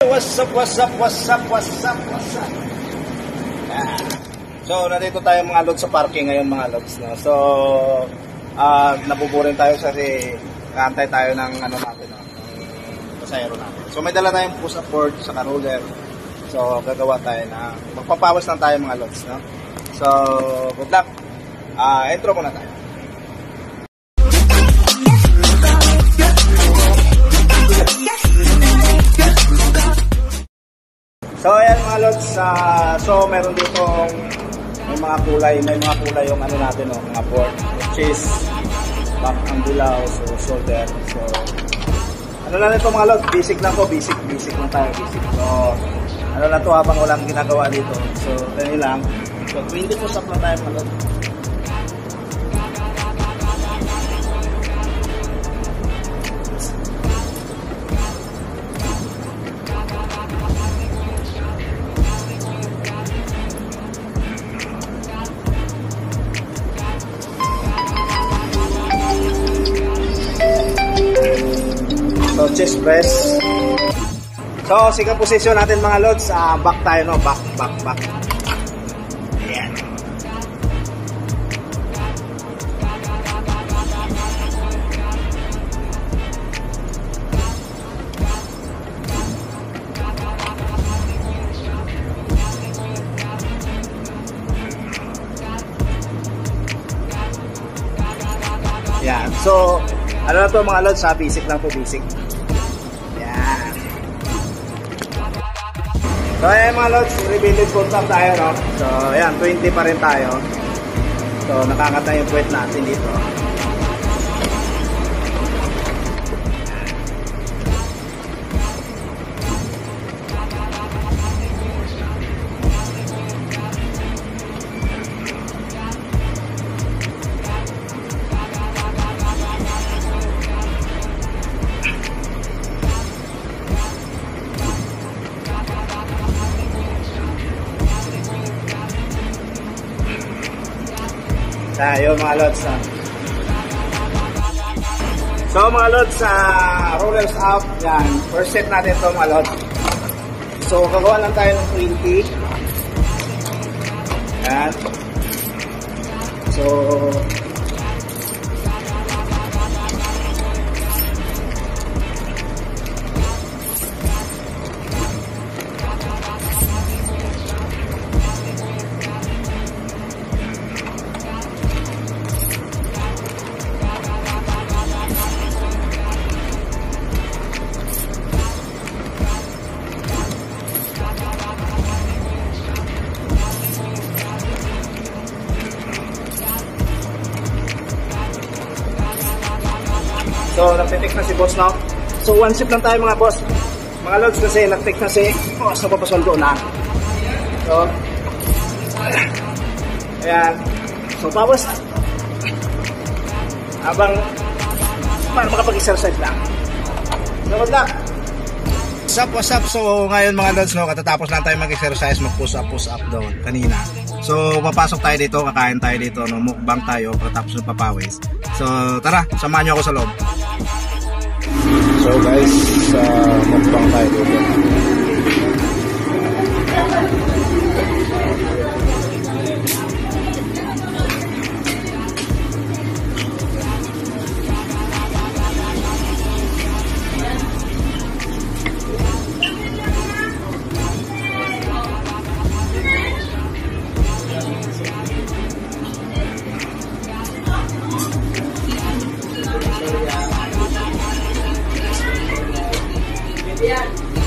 What's up, what's up, what's up, what's up, what's up? So, nandito tayo mga lods sa parking ngayon mga lods. No? So, uh, nabuburin tayo kasi kaantay tayo ng ano natin, no? pasayro natin. So, may dala tayong push-up board sa roller. So, gagawa tayo na magpapawas lang tayo mga lods. No? So, good luck. Ah, intro muna tayo. Ah, so meron dito may mga kulay, may mga kulay yung ano natin, no, mga which is back ang dilaw, so shoulder, so ano lang ito mga lods, basic lang to, basic, basic lang tayo, basic. So ano na to habang walang ginagawa dito, so ganyan lang. So 20 push up lang tayo mga lods. So, chest press. So, sige position natin mga lods. Ah, back tayo, no? Back, back, back. Ayan. Yan. So, ano na to mga lods ha? Basic lang to, basic. So, ayan mga lods, repeated contact tayo, no? So, ayan, 20 pa rin tayo. So, nakakat na yung puwet natin dito. Tayo mga lods. So mga lods, sa rollers up, yan. First set natin to mga lods. So gagawa lang tayo ng 20. Yan. So So, nagtitik na si boss, no? So, one sip lang tayo mga boss. Mga lods kasi nagtik na si boss na papaswaldo na. So, ayan. So, pawas. Habang, para makapag-exercise lang. So, good luck. What's up, what's up? So, ngayon mga lods, no, katatapos lang tayo mag-exercise, mag-push up, push up doon, kanina. So, papasok tayo dito, kakain tayo dito, no, mukbang tayo, pagkatapos ng papawis. So, tara, samahan nyo ako sa loob. So guys, sa mukbang tayo dito. Yeah.